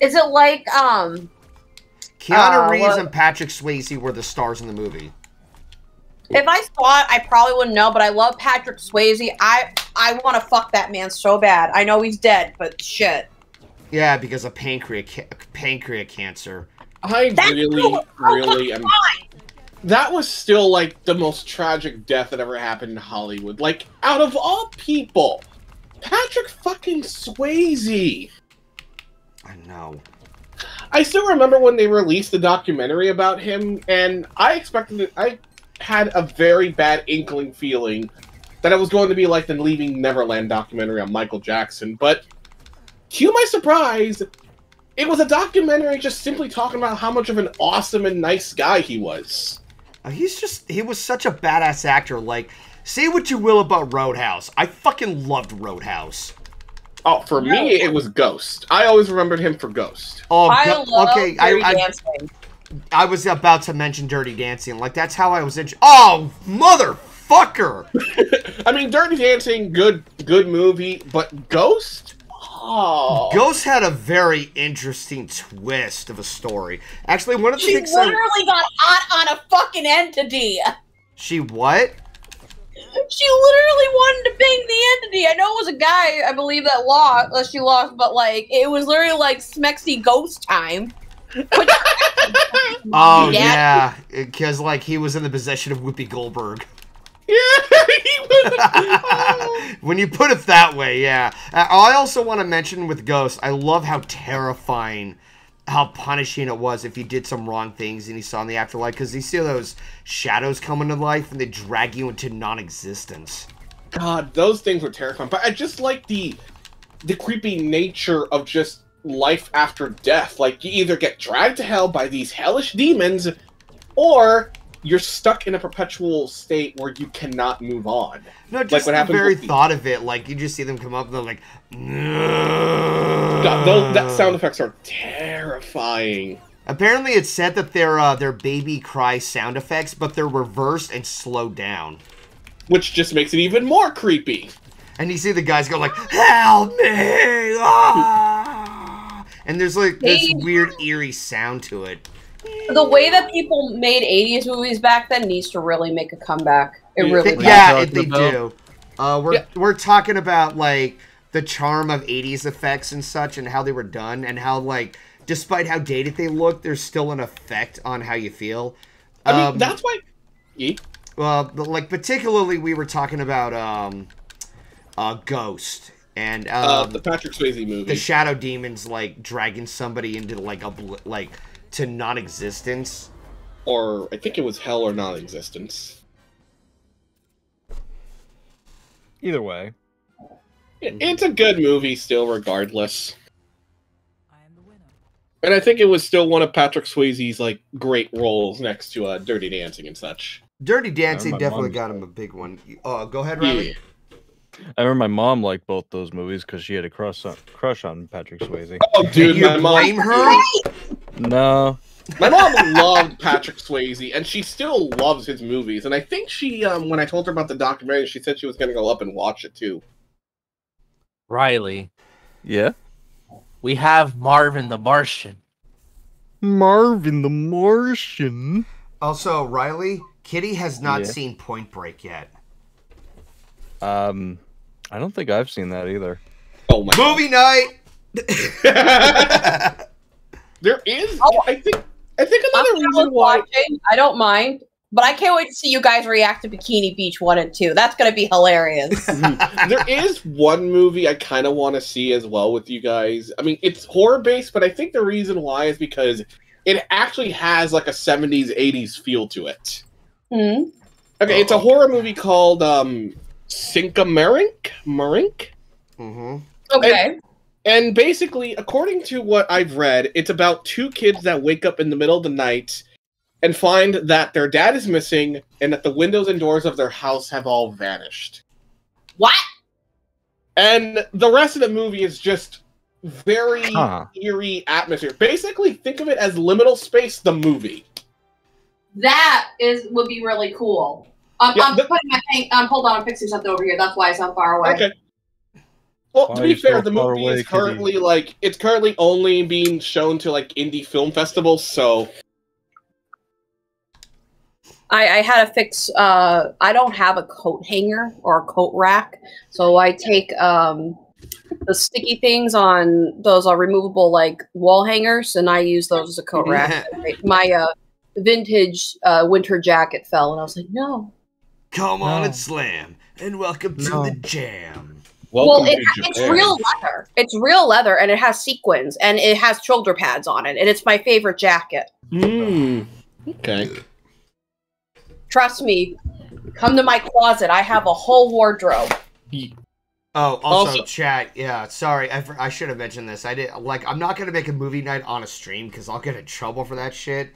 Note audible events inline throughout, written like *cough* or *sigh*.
Is it like um? Keanu Uh, Reeves what- and Patrick Swayze were the stars in the movie. If I saw it, I probably wouldn't know. But I love Patrick Swayze. I I want to fuck that man so bad. I know he's dead, but shit. Yeah, because of pancreas ca- pancreas cancer. I That's really, cool. really am. That was still like the most tragic death that ever happened in Hollywood. Like, out of all people, Patrick fucking Swayze. I know. I still remember when they released the documentary about him, and I expected it. I had a very bad inkling feeling that it was going to be like the Leaving Neverland documentary on Michael Jackson, but to my surprise, it was a documentary just simply talking about how much of an awesome and nice guy he was. Uh, He's just he was such a badass actor. Like, say what you will about Roadhouse. I fucking loved Roadhouse. Oh, for me, it was Ghost. I always remembered him for Ghost. Oh, I go- love okay. I, Dirty I Dancing. I was about to mention Dirty Dancing. Like that's how I was. In- oh, motherfucker! *laughs* I mean, Dirty Dancing, good, good movie, but Ghost. Oh, Ghost had a very interesting twist of a story. Actually, one of the She things I- literally got hot on a fucking entity. she what? She literally wanted to bang the entity. I know it was a guy, I believe, that lost. that she lost, but like it was literally like Smexy ghost time. *laughs* Oh Yeah. yeah, because like he was in the possession of Whoopi Goldberg. *laughs* yeah, *laughs* he was. when you put it that way, yeah. Uh, I also want to mention with Ghost, I love how terrifying, how punishing it was if you did some wrong things and you saw in the afterlife, because you see those shadows come into life and they drag you into non-existence. God, those things were terrifying. But I just like the the creepy nature of just life after death. Like you either get dragged to hell by these hellish demons, or you're stuck in a perpetual state where you cannot move on. No, just what the very thought of it, like you just see them come up and they're like, God, those, that sound effects are terrifying. Apparently, it's said that they're uh, they're baby cry sound effects, but they're reversed and slowed down. Which just makes it even more creepy. And you see the guys go like, "Help me!" ah!" And there's like this weird eerie sound to it. The way that people made '80s movies back then needs to really make a comeback. It Yeah. really Th- does. yeah, it, they about? do. Uh, we're Yeah. we're talking about like the charm of '80s effects and such, and how they were done, and how like despite how dated they look, there's still an effect on how you feel. I mean, Um, that's why. Ye- Well, but, like particularly, we were talking about um, uh, Ghost and um, Uh, the Patrick Swayze movie. the shadow demons like dragging somebody into like a bl- like to non-existence. or I think it was Hell or Non-Existence. Either way. It- It's a good movie still, regardless. And I think it was still one of Patrick Swayze's like great roles next to uh, Dirty Dancing and such. Dirty Dancing definitely got him a big one. Oh, go ahead, Riley. I remember my mom liked both those movies because she had a crush on, crush on Patrick Swayze. Oh, dude, you my mom, blame her? No, my mom loved Patrick Swayze, and she still loves his movies. And I think she, um, when I told her about the documentary, she said she was going to go up and watch it too. Riley, yeah. we have Marvin the Martian. Marvin the Martian. Also, Riley, Kitty has not Yeah. seen Point Break yet. Um, I don't think I've seen that either. Oh my! Movie night. *laughs* there is, Oh. I think, I think I'm another reason why. watching. I don't mind, but I can't wait to see you guys react to Bikini Beach one and two. That's gonna be hilarious. *laughs* *laughs* there is one movie I kind of want to see as well with you guys. I mean, it's horror based, but I think the reason why is because it actually has like a 70s, 80s feel to it. Hmm? Okay, it's a horror movie called um, Skinamarink? Marink? hmm Okay. And basically, according to what I've read, it's about two kids that wake up in the middle of the night and find that their dad is missing and that the windows and doors of their house have all vanished. What? And the rest of the movie is just very Huh. eerie atmosphere. Basically, think of it as Liminal Space, the movie. That is would be really cool. Um, Yeah, I'm but- putting my thing. Um, hold on, I'm fixing something over here. That's why I sound far away. Okay. Well, Why to be you so fair, the movie away, is Kitty? currently like it's currently only being shown to like indie film festivals. So I, I had to fix. Uh, I don't have a coat hanger or a coat rack, so I take um, the sticky things on those are removable like wall hangers, and I use those as a coat rack. *laughs* My uh, vintage uh, winter jacket fell, and I was like, no. Come on No. and slam, and welcome to No. the jam. well, it, to it's real leather. It's real leather, and it has sequins, and it has shoulder pads on it, and it's my favorite jacket. Hmm. Okay. Trust me. Come to my closet. I have a whole wardrobe. Oh, also, Also- chat. Yeah, sorry, I, I should have mentioned this. I did like I'm not gonna make a movie night on a stream because I'll get in trouble for that shit.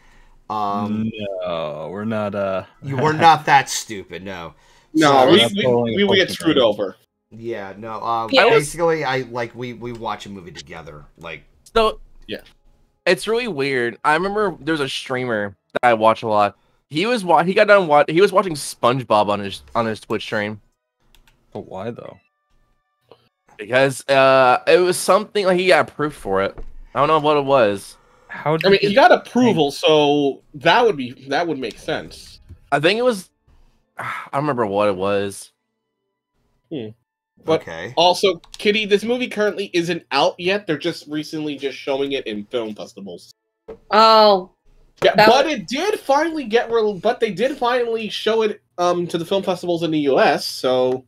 Um, no, we're not. Uh, you, we're not *laughs* that stupid. No. No, Sorry. we, we, we, we get screwed fine. over. Yeah, no. Uh, Yeah. basically, I like we we watch a movie together. Like, So Yeah. it's really weird. I remember there's a streamer that I watch a lot. He was wa- he got done what he was watching SpongeBob on his on his Twitch stream but why though? because uh it was something like he got proof for it. I don't know what it was. How did I mean, you he got approval, so that would be that would make sense. I think it was. I don't remember what it was. But- okay. Also, Kitty, this movie currently isn't out yet. They're just recently just showing it in film festivals. Oh, Yeah, but was- it did finally get real. But they did finally show it um to the film festivals in the U.S. So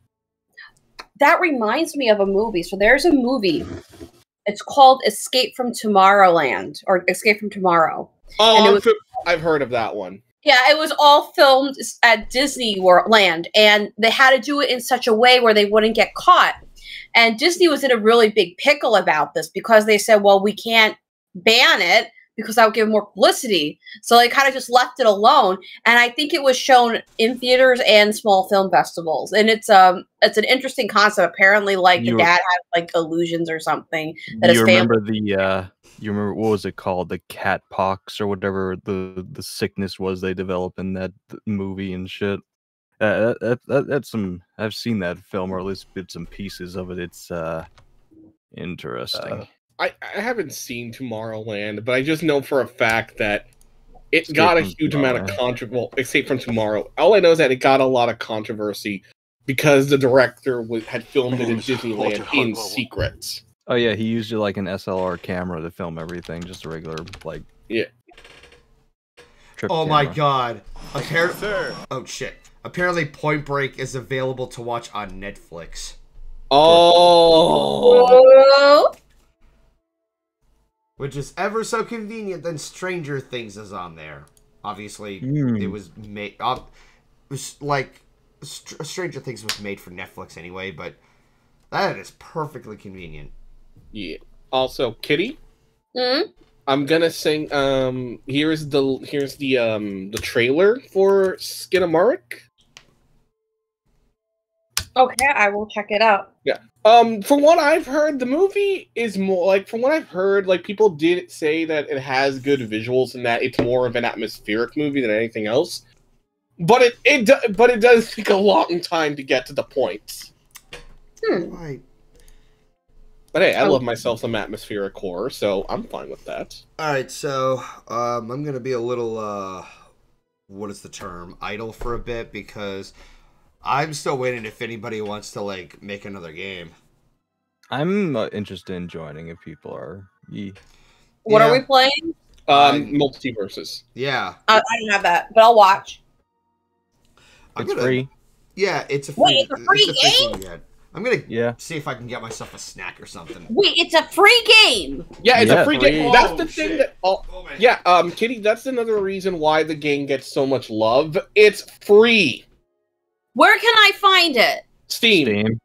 that reminds me of a movie. So there's a movie. It's called Escape from Tomorrowland or Escape from Tomorrow. oh, And it I'm was- I've heard of that one. Yeah, it was all filmed at Disney World Land, and they had to do it in such a way where they wouldn't get caught. And Disney was in a really big pickle about this because they said, "Well, we can't ban it because that would give more publicity." So they kind of just left it alone. And I think it was shown in theaters and small film festivals. And it's um, it's an interesting concept. Apparently, like You- the dad had like illusions or something. that his you family- remember the uh you remember what was it called the cat pox or whatever the the sickness was they developed in that movie and shit uh, that, that, that that's some i've seen that film or at least bits and pieces of it it's uh interesting Uh, I, I haven't seen Tomorrowland, but I just know for a fact that it Escape got a from huge amount of Tomorrowland. controversy. Well, Escape from Tomorrow. All I know is that it got a lot of controversy because the director was, had filmed it in Disneyland in secret. oh yeah he used like an slr camera to film everything just a regular like Yeah. trip Oh my camera. god. Apparently, oh shit. Apparently, Point Break is available to watch on Netflix, Oh, Oh, which is ever so convenient. Then Stranger Things is on there. Obviously, Hmm. it was made. Uh, was like Str- Stranger Things was made for Netflix anyway, but that is perfectly convenient. yeah. Also, Kitty, Hmm? I'm gonna sing. Um, here's the here's the um the trailer for Skinamarink. okay, I will check it out. Um, from what I've heard, the movie is more like from what I've heard, like people did say that it has good visuals and that it's more of an atmospheric movie than anything else. But it it do, but it does take a long time to get to the point. Hmm. Right. But hey, I Oh. love myself some atmospheric horror, so I'm fine with that. All right, so um, I'm gonna be a little uh, what is the term? Idle for a bit because I'm still waiting if anybody wants to like make another game. i'm uh, interested in joining if people are ye- What Yeah. are we playing? Um, I'm- MultiVersus. Yeah, I, I don't have that, but I'll watch. I'm it's gonna. free Yeah, it's a free. Wait, it's a free thing yet. I'm gonna yeah see if I can get myself a snack or something. Wait, it's a free game. Yeah, it's Yeah, a free free. game. That's the Oh, thing shit. that. Oh, Oh yeah, um, Kitty. That's another reason why the game gets so much love. It's free. Where can I find it? Steam. Steam.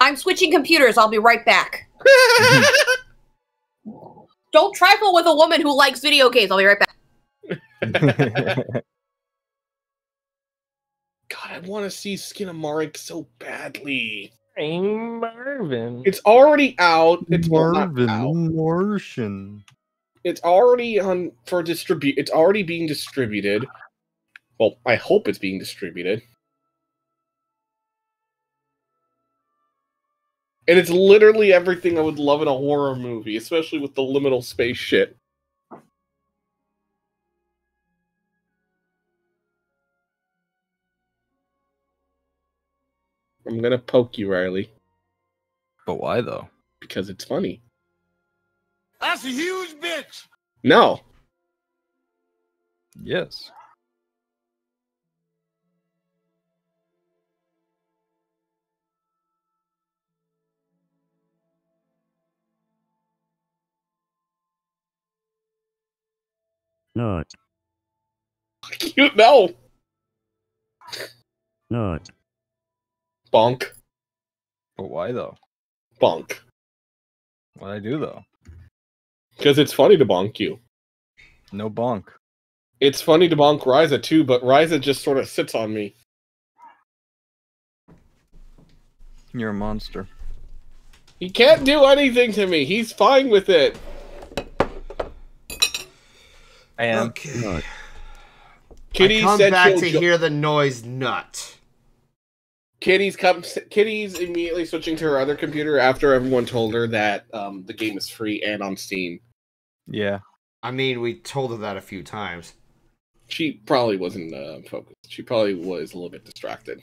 I'm switching computers. I'll be right back. *laughs* Don't trifle with a woman who likes video games. I'll be right back. *laughs* God, I want to see Skinamarink so badly. Hey, Marvin. It's already out. It's well, Marvin out. Martian. It's already on for distribute. It's already being distributed. Well, I hope it's being distributed. And it's literally everything I would love in a horror movie, especially with the liminal space shit. I'm gonna poke you, Riley, But why though? because it's funny. That's a huge bitch. No, Yes. Not, *laughs* you no. not, Bonk, But why though? bonk. What I do though? Because it's funny to bonk you. No bonk. It's funny to bonk Riza too, but Riza just sort of sits on me. You're a monster. He can't do anything to me. He's fine with it. I am. Okay. not. Kitty I come said back to jo- hear the noise nut. Kitty's come. Kitty's immediately switching to her other computer after everyone told her that um, the game is free and on Steam. Yeah. I mean, we told her that a few times. She probably wasn't uh, focused. She probably was a little bit distracted.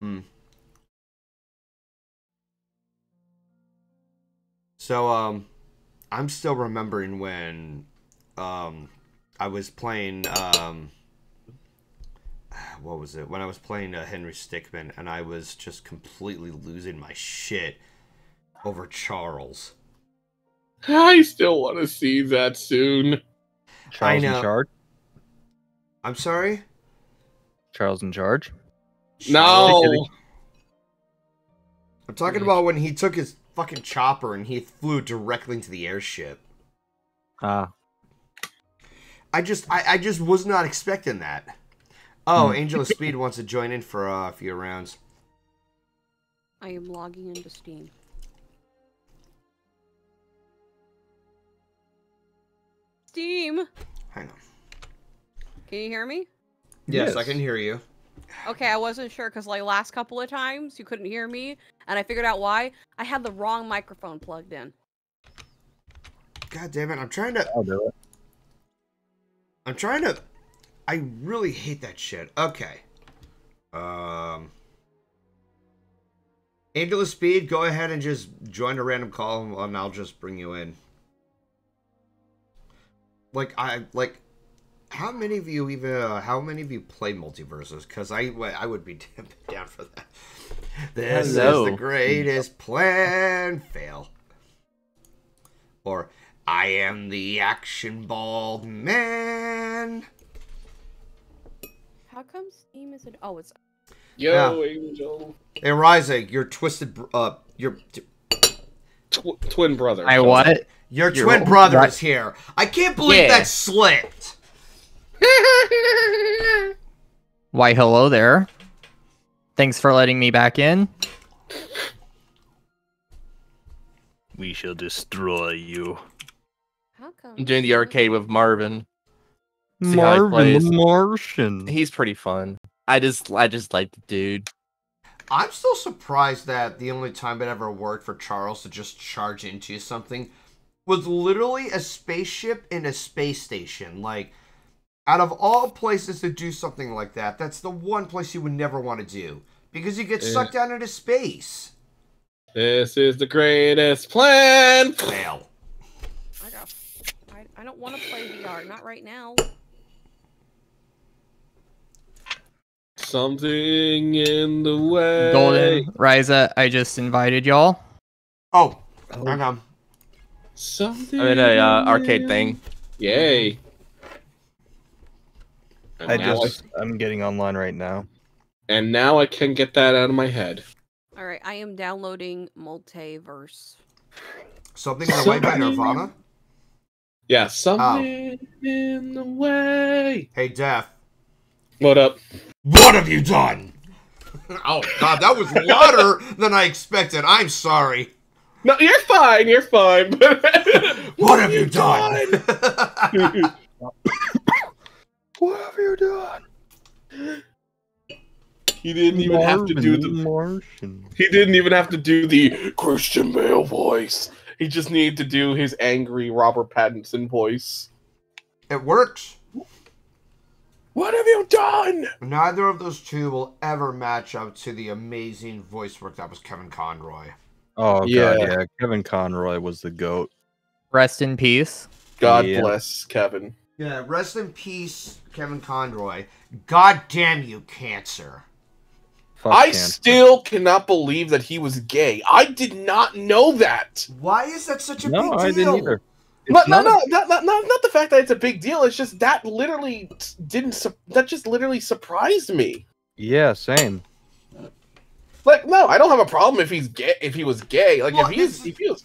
Hmm. So, um, I'm still remembering when, um, I was playing, um, what was it? When I was playing uh, Henry Stickmin, and I was just completely losing my shit over Charles. I still want to see that soon. Charles know. in charge. I'm sorry. Charles in charge. No, I'm talking about when he took his fucking chopper and he flew directly into the airship. Ah. I just, I, I just was not expecting that. Oh, Hmm. Angel of Speed wants to join in for uh, a few rounds. I am logging into Steam. Steam, Hang on. can you hear me? Yes, I can hear you. Okay, I wasn't sure because like last couple of times you couldn't hear me, and I figured out why. I had the wrong microphone plugged in. God damn it! I'm trying to. I'll do it. I'm trying to. I really hate that shit. Okay. Um. Angel of Speed, go ahead and just join a random call, and I'll just bring you in. Like I like, how many of you even? Uh, how many of you play MultiVersus? Because I I would be *laughs* down for that. This is the greatest plan. Fail. Or I am the action bald man. How come Steam isn't? Oh, it's yo, Angel, Hey, Ryza, your twisted, br- uh, your Tw- twin brother. I what? your You're twin brother is here. I can't believe Yeah. that slipped. *laughs* Why, hello there. Thanks for letting me back in. We shall destroy you. how come? I'm doing the arcade with Marvin. See Marvin the Martian. He's pretty fun. I just I just like the dude. I'm still surprised that the only time it ever worked for Charles to just charge into something was literally a spaceship in a space station. Like, out of all places to do something like that, that's the one place you would never want to do because you get Yeah. sucked down into space. This is the greatest plan. Fail. I got. I, I don't want to play VR. Not right now. Something in the way. Golden, Ryza, I just invited y'all. Oh, hang on. Something. I'm in a uh, arcade thing. Yay. And I just, I, am getting online right now. and now I can get that out of my head. All right, I am downloading MultiVersus. Something in the way by Nirvana. Yeah, something in the way. Hey, Def. What up? What have you done? *laughs* oh God, that was louder than I expected. I'm sorry. No, you're fine. You're fine. *laughs* What have you done? *laughs* What have you done? He didn't even have to do the Martian. He didn't even have to do the Christian Bale voice. He just needed to do his angry Robert Pattinson voice. It works. What have you done? Neither of those two will ever match up to the amazing voice work that was Kevin Conroy. Oh Yeah. god, yeah. Kevin Conroy was the goat. Rest in peace. God Yeah. bless Kevin. Yeah, rest in peace, Kevin Conroy. God damn you, cancer. Fuck I cancer. still cannot believe that he was gay. I did not know that. Why is that such a No, big deal? I didn't either. No, It's no, no, not, not, not, not the fact that it's a big deal. It's just that literally didn't. su- That just literally surprised me. Yeah, same. Like, no, I don't have a problem if he's gay. If he was gay, like Well, if he's, if he was,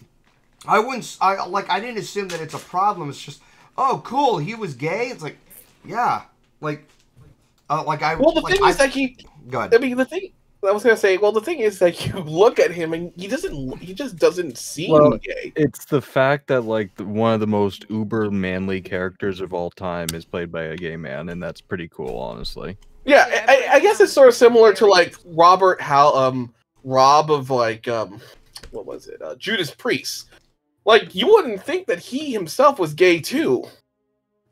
I wouldn't. I like. I didn't assume that it's a problem. It's just, oh, cool. He was gay. It's like, yeah, like, uh, like I. well, the like, thing I, is that he. Go ahead. I mean, the thing I was gonna say. Well, the thing is that *laughs* you look at him and he doesn't. He just doesn't seem Well, gay. It's the fact that like one of the most uber manly characters of all time is played by a gay man, and that's pretty cool, honestly. Yeah, I, I guess it's sort of similar to like Robert How um Rob of like um what was it uh, Judas Priest. Like you wouldn't think that he himself was gay too,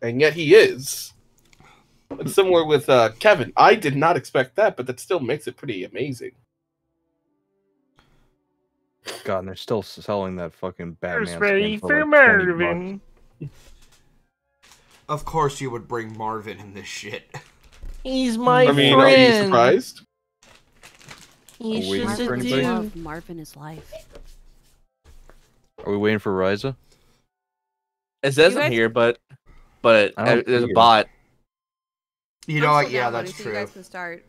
and yet he is. It's similar with uh, Kevin. I did not expect that, but that still makes it pretty amazing. God, and they're still selling that fucking Batman. ready for for, like, Marvin. Of course, you would bring Marvin in this shit. He's my I mean, are you surprised? He's Are we just waiting for a anybody? dude. Love Marvin is life. Are we waiting for Ryza? It says You in guys- here, but but I don't uh, there's a bot. You know I'm what? still Yeah, that's so You true. guys can start.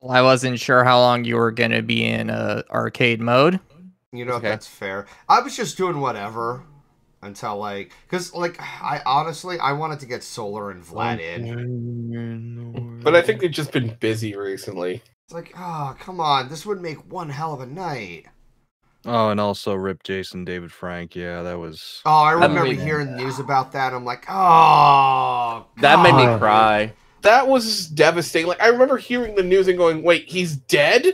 Well, I wasn't sure how long you were gonna be in uh, arcade mode. You know Okay. that's fair. I was just doing whatever until like, cause like I honestly I wanted to get Solar and Vlad in. But I think they've just been busy recently. It's like, oh come on, this would make one hell of a night. Oh, and also Rip Jason David Frank. Yeah, that was. Oh, I remember made- hearing news about that. I'm like, oh, That made me cry. That was devastating. Like I remember hearing the news and going, "Wait, he's dead?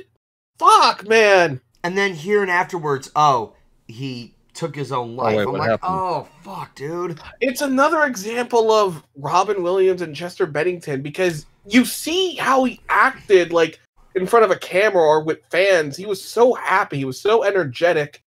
Fuck, man!" And then hearing afterwards, oh, he took his own oh, life. wait, I'm like, happened? oh fuck, dude. It's another example of Robin Williams and Chester Bennington because you see how he acted like in front of a camera or with fans. He was so happy, he was so energetic.